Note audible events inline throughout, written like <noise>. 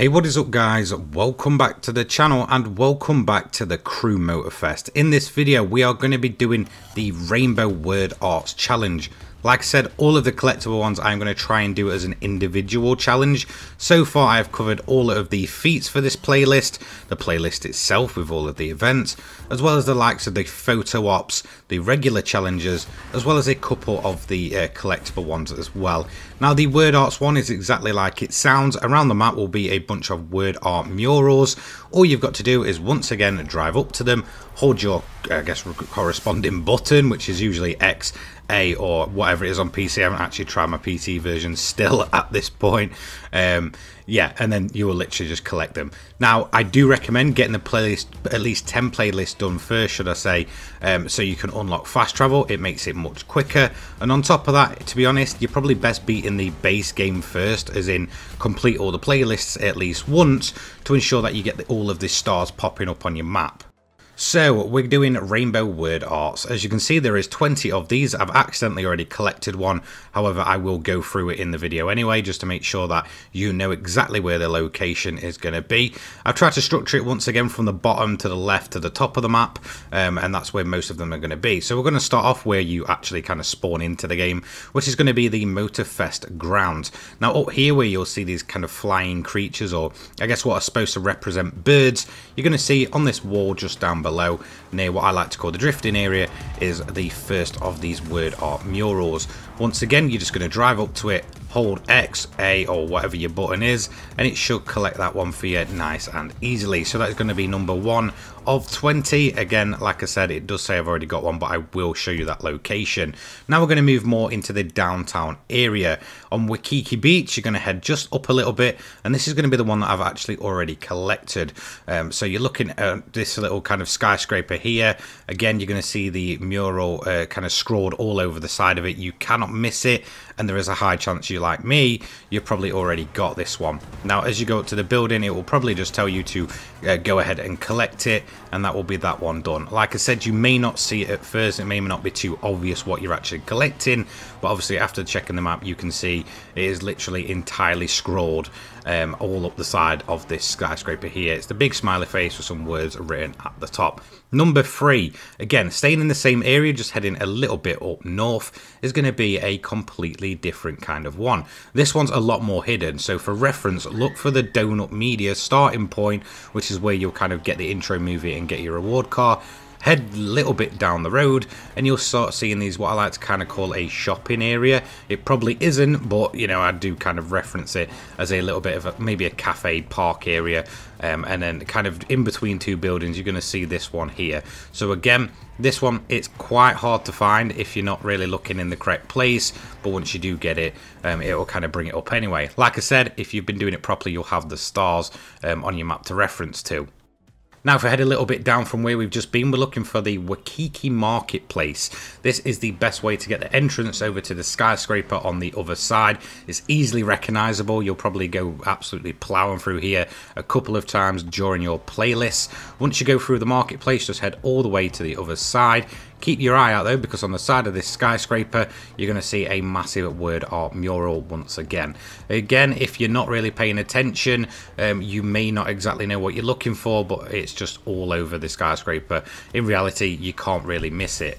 Hey what is up guys, welcome back to the channel and welcome back to the Crew Motorfest. In this video we are going to be doing the Rainbow Word Arts Challenge. Like I said, all of the collectible ones I'm going to try and do as an individual challenge. So far I've covered all of the feats for this playlist, the playlist itself with all of the events, as well as the likes of the photo ops, the regular challenges, as well as a couple of the uh, collectible ones as well. Now the word arts one is exactly like it sounds. Around the map will be a bunch of word art murals. All you've got to do is once again drive up to them, hold your I guess corresponding button, which is usually X a or whatever it is on PC. I haven't actually tried my PC version still <laughs> at this point. Um, yeah, and then you will literally just collect them. Now, I do recommend getting the playlist, at least 10 playlists done first, should I say, um, so you can unlock fast travel. It makes it much quicker. And on top of that, to be honest, you're probably best beating the base game first, as in complete all the playlists at least once to ensure that you get the, all of the stars popping up on your map. So we're doing rainbow word arts. As you can see there is 20 of these. I've accidentally already collected one. However, I will go through it in the video anyway just to make sure that you know exactly where the location is going to be. I've tried to structure it once again from the bottom to the left to the top of the map um, and that's where most of them are going to be. So we're going to start off where you actually kind of spawn into the game which is going to be the Motorfest grounds. Now up here where you'll see these kind of flying creatures or I guess what are supposed to represent birds you're going to see on this wall just down below below near what I like to call the drifting area is the first of these word art murals. Once again, you're just going to drive up to it, hold X, A or whatever your button is and it should collect that one for you nice and easily. So that's going to be number one of 20. Again, like I said, it does say I've already got one, but I will show you that location. Now we're going to move more into the downtown area. On Waikiki Beach, you're going to head just up a little bit, and this is going to be the one that I've actually already collected. Um, so you're looking at this little kind of skyscraper here. Again, you're going to see the mural uh, kind of scrawled all over the side of it. You cannot miss it, and there is a high chance you like me, you've probably already got this one. Now, as you go up to the building, it will probably just tell you to uh, go ahead and collect it and that will be that one done. Like I said, you may not see it at first, it may not be too obvious what you're actually collecting, but obviously after checking the map you can see it is literally entirely scrawled um, all up the side of this skyscraper here. It's the big smiley face with some words written at the top. Number three, again, staying in the same area, just heading a little bit up north, is going to be a completely different kind of one. This one's a lot more hidden, so for reference, look for the Donut Media starting point, which is where you'll kind of get the intro movie and get your reward car head a little bit down the road and you'll start seeing these what I like to kind of call a shopping area. It probably isn't, but you know I do kind of reference it as a little bit of a, maybe a cafe park area. Um, and then kind of in between two buildings you're going to see this one here. So again, this one it's quite hard to find if you're not really looking in the correct place, but once you do get it, um, it will kind of bring it up anyway. Like I said, if you've been doing it properly, you'll have the stars um, on your map to reference to. Now, if I head a little bit down from where we've just been, we're looking for the Waikiki Marketplace. This is the best way to get the entrance over to the skyscraper on the other side. It's easily recognizable. You'll probably go absolutely plowing through here a couple of times during your playlist. Once you go through the marketplace, just head all the way to the other side. Keep your eye out though, because on the side of this skyscraper, you're going to see a massive word art mural once again. Again, if you're not really paying attention, um, you may not exactly know what you're looking for, but it's just all over the skyscraper. In reality, you can't really miss it.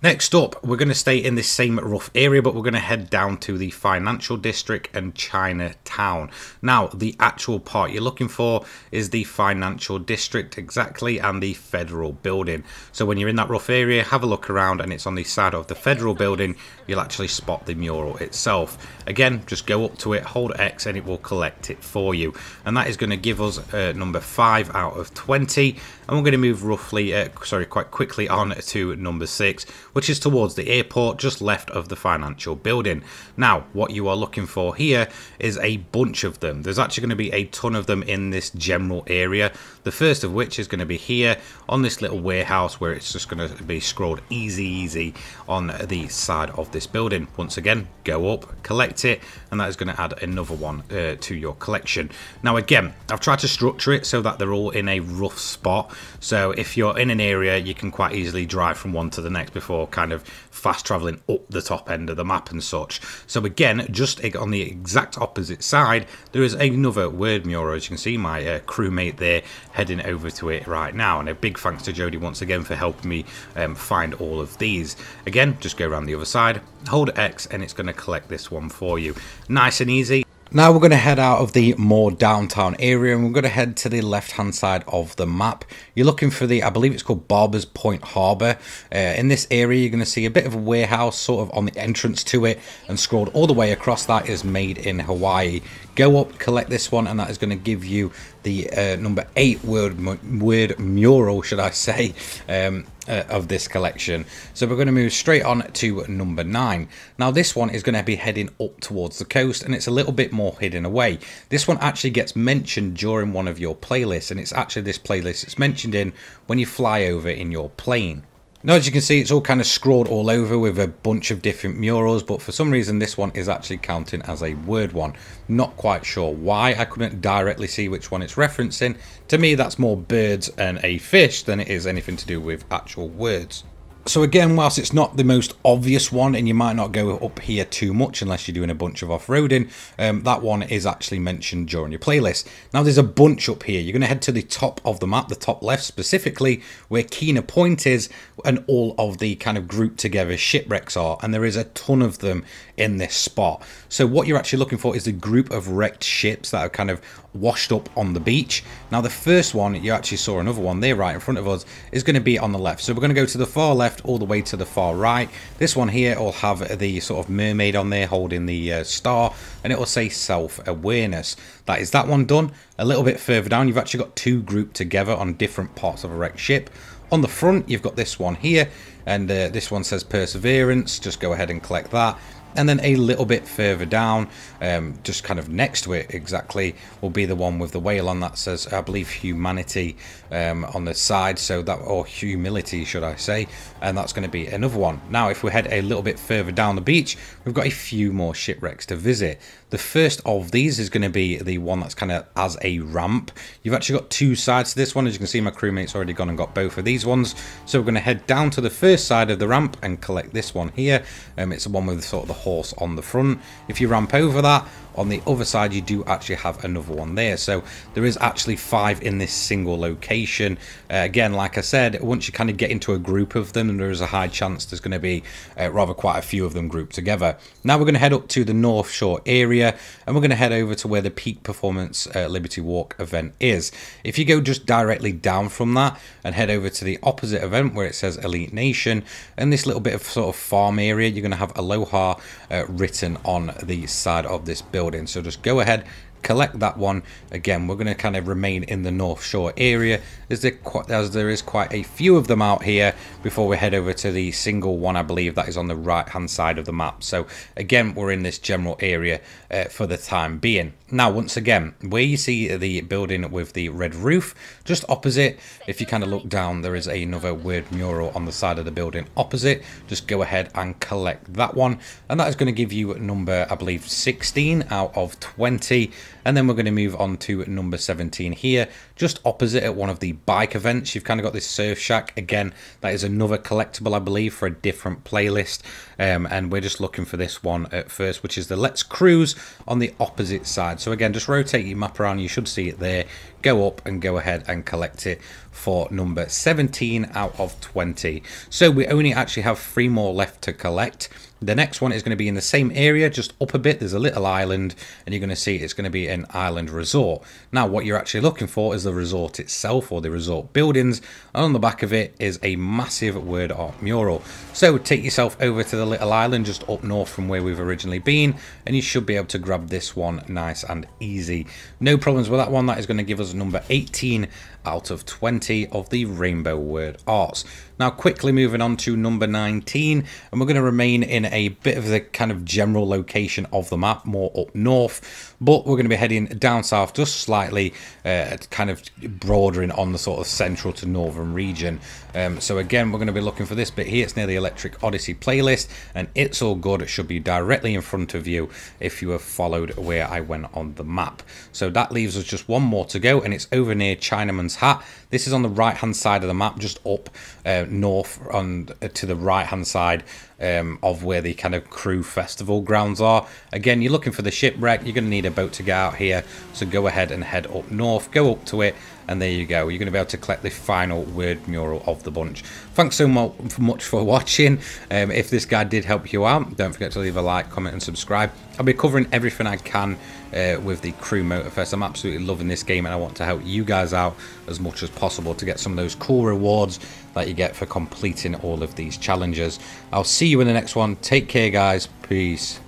Next up, we're going to stay in this same rough area, but we're going to head down to the financial district and Chinatown. Now, the actual part you're looking for is the financial district exactly and the federal building. So when you're in that rough area, have a look around and it's on the side of the federal building, you'll actually spot the mural itself. Again, just go up to it, hold X and it will collect it for you. And that is going to give us uh, number 5 out of 20. And we're going to move roughly, uh, sorry, quite quickly on to number 6 which is towards the airport just left of the financial building. Now, what you are looking for here is a bunch of them. There's actually going to be a ton of them in this general area. The first of which is going to be here on this little warehouse where it's just going to be scrolled easy, easy on the side of this building. Once again, go up, collect it, and that is going to add another one uh, to your collection. Now, again, I've tried to structure it so that they're all in a rough spot. So if you're in an area, you can quite easily drive from one to the next before kind of fast traveling up the top end of the map and such. So again, just on the exact opposite side, there is another word mural. As you can see, my uh, crewmate there heading over to it right now. And a big thanks to Jody once again for helping me um, find all of these. Again, just go around the other side, hold X, and it's going to collect this one for you. Nice and easy. Now we're going to head out of the more downtown area and we're going to head to the left hand side of the map. You're looking for the, I believe it's called Barbers Point Harbour. Uh, in this area you're going to see a bit of a warehouse sort of on the entrance to it and scrolled all the way across that is made in Hawaii. Go up, collect this one and that is going to give you the uh, number 8 word, word mural should I say um, uh, of this collection. So we're going to move straight on to number 9. Now this one is going to be heading up towards the coast and it's a little bit more hidden away. This one actually gets mentioned during one of your playlists and it's actually this playlist it's mentioned in when you fly over in your plane. Now as you can see it's all kind of scrawled all over with a bunch of different murals but for some reason this one is actually counting as a word one. Not quite sure why, I couldn't directly see which one it's referencing. To me that's more birds and a fish than it is anything to do with actual words. So again, whilst it's not the most obvious one, and you might not go up here too much unless you're doing a bunch of off-roading, um, that one is actually mentioned during your playlist. Now there's a bunch up here. You're going to head to the top of the map, the top left specifically, where Kaena Point is, and all of the kind of grouped together shipwrecks are, and there is a ton of them in this spot. So what you're actually looking for is a group of wrecked ships that are kind of washed up on the beach. Now the first one, you actually saw another one there right in front of us, is going to be on the left. So we're going to go to the far left all the way to the far right. This one here will have the sort of mermaid on there holding the uh, star and it will say self-awareness. That is that one done. A little bit further down, you've actually got two grouped together on different parts of a wrecked ship. On the front, you've got this one here, and uh, this one says Perseverance. Just go ahead and collect that and then a little bit further down um, just kind of next to it exactly will be the one with the whale on that says I believe humanity um, on the side. So that or humility should I say. And that's going to be another one. Now if we head a little bit further down the beach we've got a few more shipwrecks to visit. The first of these is going to be the one that's kind of as a ramp. You've actually got two sides to this one. As you can see my crewmate's already gone and got both of these ones. So we're going to head down to the first side of the ramp and collect this one here. Um, it's the one with sort of the horse on the front. If you ramp over that on the other side you do actually have another one there. So there is actually five in this single location. Uh, again like I said once you kind of get into a group of them there is a high chance there's going to be uh, rather quite a few of them grouped together. Now we're going to head up to the North Shore area and we're going to head over to where the peak performance uh, Liberty Walk event is. If you go just directly down from that and head over to the opposite event where it says Elite Nation and this little bit of sort of farm area you're going to have Aloha uh, written on the side of this building So just go ahead, collect that one. Again, we're going to kind of remain in the North Shore area as there, as there is quite a few of them out here before we head over to the single one, I believe, that is on the right-hand side of the map. So again, we're in this general area uh, for the time being. Now, once again, where you see the building with the red roof, just opposite, if you kind of look down, there is another weird mural on the side of the building opposite. Just go ahead and collect that one. And that is going to give you number, I believe, 16 out of 20. And then we're going to move on to number 17 here, just opposite at one of the bike events. You've kind of got this surf shack. Again, that is another collectible, I believe, for a different playlist. Um, and we're just looking for this one at first, which is the Let's Cruise on the opposite side. So again, just rotate your map around. You should see it there. Go up and go ahead and collect it for number 17 out of 20. So we only actually have three more left to collect. The next one is going to be in the same area, just up a bit. There's a little island, and you're going to see it's going to be an island resort. Now, what you're actually looking for is the resort itself or the resort buildings, and on the back of it is a massive word art mural. So take yourself over to the little island just up north from where we've originally been, and you should be able to grab this one nice and easy. No problems with that one. That is going to give us number 18 out of 20 of the Rainbow Word Arts. Now quickly moving on to number 19 and we're going to remain in a bit of the kind of general location of the map, more up north, but we're going to be heading down south just slightly, uh, kind of broadening on the sort of central to northern region. Um, so again, we're going to be looking for this bit here. It's near the Electric Odyssey playlist, and it's all good. It should be directly in front of you if you have followed where I went on the map. So that leaves us just one more to go, and it's over near Chinaman's Hat. This is on the right hand side of the map, just up uh, north on uh, to the right hand side um, of where the kind of crew festival grounds are. Again, you're looking for the shipwreck. You're going to need boat to get out here. So go ahead and head up north, go up to it, and there you go. You're going to be able to collect the final word mural of the bunch. Thanks so much for <laughs> watching. Um, if this guide did help you out, don't forget to leave a like, comment, and subscribe. I'll be covering everything I can uh, with the Crew Motorfest. I'm absolutely loving this game, and I want to help you guys out as much as possible to get some of those cool rewards that you get for completing all of these challenges. I'll see you in the next one. Take care, guys. Peace.